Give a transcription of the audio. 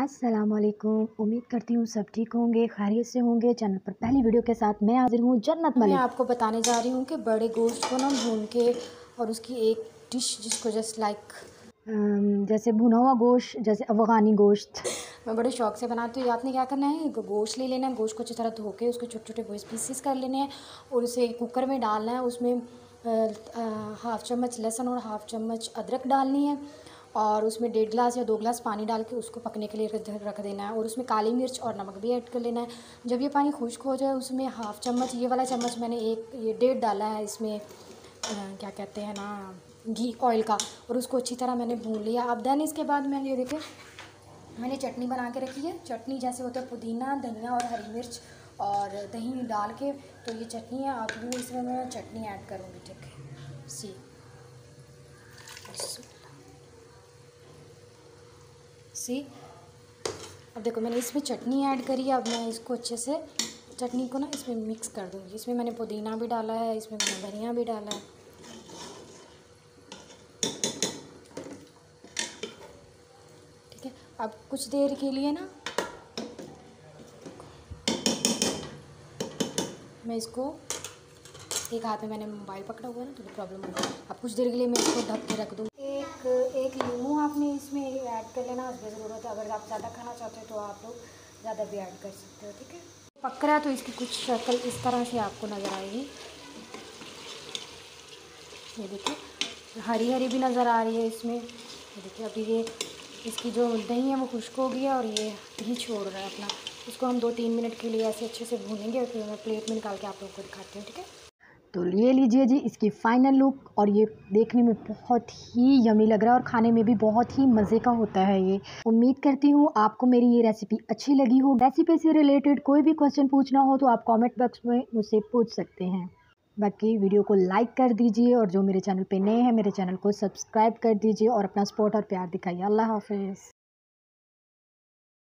असलकुम उम्मीद करती हूँ सब ठीक होंगे खैरियत से होंगे। चैनल पर पहली वीडियो के साथ मैं हाजिर हूँ जन्नत मैं आपको बताने जा रही हूँ कि बड़े गोश्त को ना भून के और उसकी एक डिश जिसको जस्ट लाइक जैसे भुना हुआ गोश्त जैसे अफ़गानी गोश्त। मैं बड़े शौक से बनाती हूँ। आपने क्या करना है? गोश्त ले लेना है गोश्त को अच्छी तरह धो के उसके छोटे छोटे गोश्त पीसीस कर लेने हैं और उसे कुकर में डालना है। उसमें हाफ़ चम्मच लहसुन और हाफ़ चम्मच अदरक डालनी है। और उसमें डेढ़ गिलास या दो गिलास पानी डाल के उसको पकने के लिए रख देना है। और उसमें काली मिर्च और नमक भी ऐड कर लेना है। जब ये पानी खुश्क हो जाए उसमें हाफ़ चम्मच ये वाला चम्मच मैंने एक ये डेढ़ डाला है इसमें आ, क्या कहते हैं ना घी ऑयल का। और उसको अच्छी तरह मैंने भून लिया। अब देन इसके बाद मैंने ये देखें मैंने चटनी बना के रखी है। चटनी जैसे होता है पुदीना धनिया और हरी मिर्च और दही डाल के तो ये चटनी है। अब इसमें मैं चटनी ऐड करूँगी ठीक? है सी सी। अब देखो, मैंने इसमें चटनी ऐड करी है, अब मैं इसको अच्छे से चटनी को ना इसमें मिक्स कर दूँगी। इसमें मैंने पुदीना भी डाला है, इसमें मैंने धनिया भी डाला है। ठीक है, अब कुछ देर के लिए ना मैं इसको एक हाथ में मैंने मोबाइल पकड़ा हुआ है ना तो प्रॉब्लम होगा अब कुछ देर के लिए मैं इसको ढक के रख दूँ एक एक लीमू आपने इसमें ऐड कर लेना उसकी ज़रूरत है। अगर आप ज़्यादा खाना चाहते हो तो आप लोग ज़्यादा भी ऐड कर सकते हो, ठीक है? पक रहा है तो इसकी कुछ शक्ल इस तरह से आपको नज़र आएगी। ये देखिए हरी हरी भी नज़र आ रही है इसमें। देखिए, अभी ये इसकी जो दही है वो खुश्क हो गई है और ये दही छोड़ रहा है अपना। इसको हम दो तीन मिनट के लिए ऐसे अच्छे से भूनेंगे और फिर मैं प्लेट में निकाल के आप लोगों को दिखाती हूँ, ठीक है? तो ये लीजिए जी इसकी फ़ाइनल लुक और ये देखने में बहुत ही यमी लग रहा है और खाने में भी बहुत ही मज़े का होता है ये। उम्मीद करती हूँ आपको मेरी ये रेसिपी अच्छी लगी हो। रेसिपी से रिलेटेड कोई भी क्वेश्चन पूछना हो तो आप कमेंट बॉक्स में मुझसे पूछ सकते हैं। बाकी वीडियो को लाइक कर दीजिए और जो मेरे चैनल पे नए हैं, मेरे चैनल को सब्सक्राइब कर दीजिए और अपना सपोर्ट और प्यार दिखाइए। अल्लाह हाफिज़।